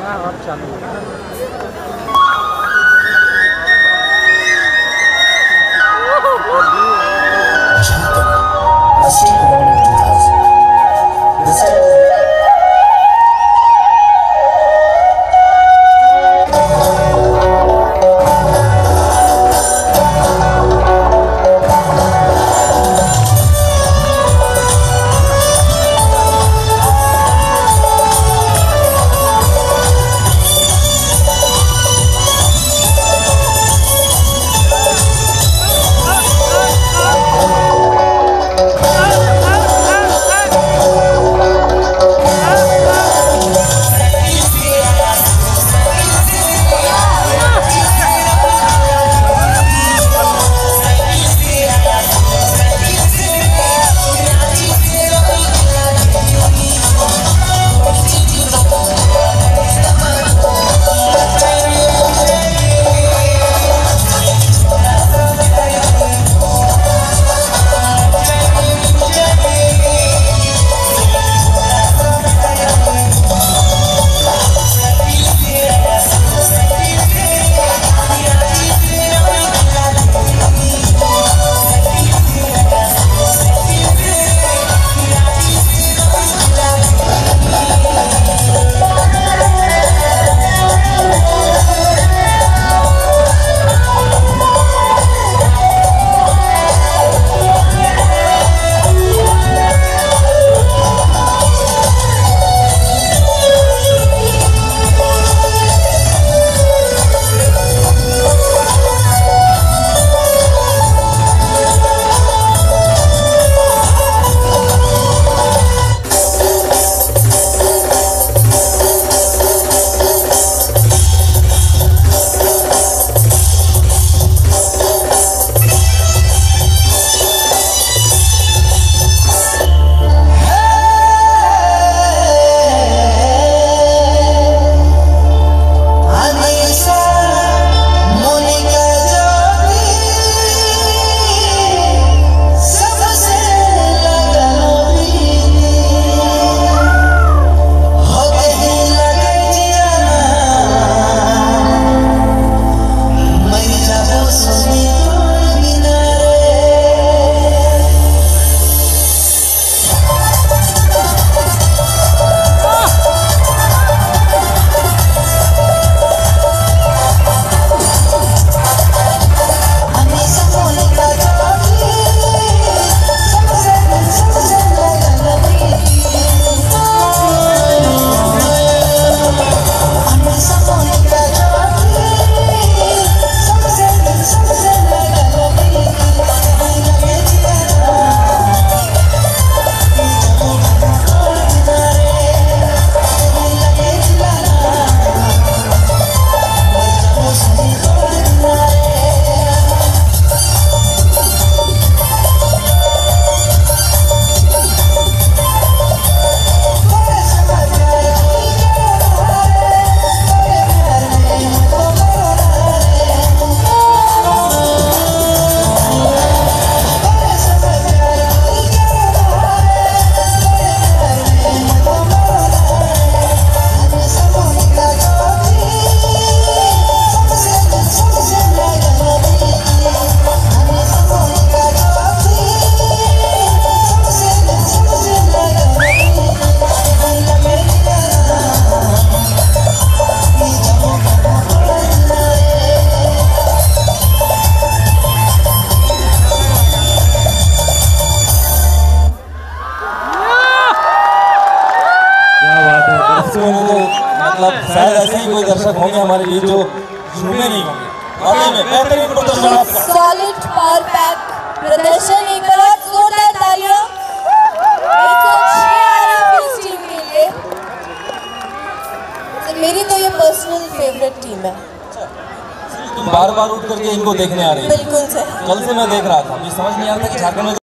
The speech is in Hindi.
अब चालू है ने तो मतलब शायद ऐसे ही कोई दर्शक होंगे हमारे लिए जो झूमे नहीं होंगे में बेहतरीन प्रदर्शन सॉलिड पावर पैक प्रदर्शन एक बार जोरदार तालियाँ 106 आरएफ इस टीम के लिए मेरी तो ये पर्सनल फेवरेट टीम है तुम बार बार उठ करके इनको देखने आ रही है। बिल्कुल सर कल से मैं देख रहा था। मुझे समझ नहीं आ रहा था कि झारखंड में